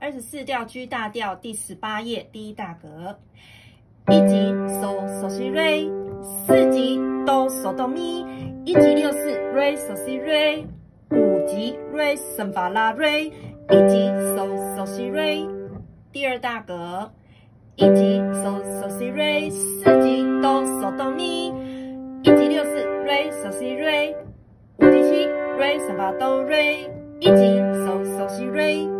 二十四调 G 大调第十八页第一大格，一级 so 西瑞四级 do do mi，一级六四 re 西瑞五级 re 巴拉瑞 ba la re，一级 so so。第二大格，一级 so 西瑞四级 do do mi，一级六四 re 西瑞五级七 re 巴哆瑞 ba do re，一级 so so。